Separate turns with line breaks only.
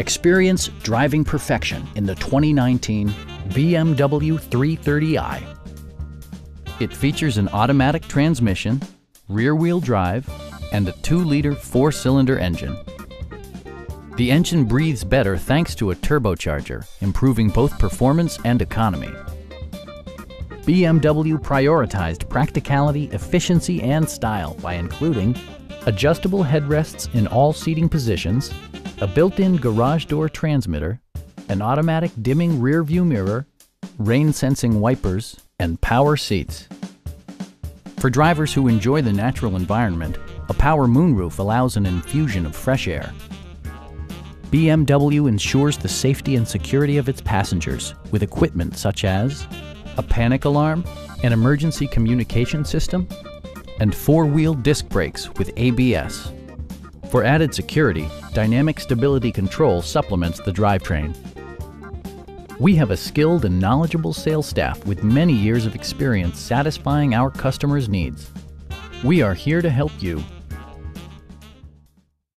Experience driving perfection in the 2019 BMW 330i. It features an automatic transmission, rear-wheel drive, and a 2-liter four-cylinder engine. The engine breathes better thanks to a turbocharger, improving both performance and economy. BMW prioritized practicality, efficiency, and style by including adjustable headrests in all seating positions, a built-in garage door transmitter, an automatic dimming rear view mirror, rain-sensing wipers, and power seats. For drivers who enjoy the natural environment, a power moonroof allows an infusion of fresh air. BMW ensures the safety and security of its passengers with equipment such as a panic alarm, an emergency communication system, and four-wheel disc brakes with ABS. For added security, Dynamic Stability Control supplements the drivetrain. We have a skilled and knowledgeable sales staff with many years of experience satisfying our customers' needs. We are here to help you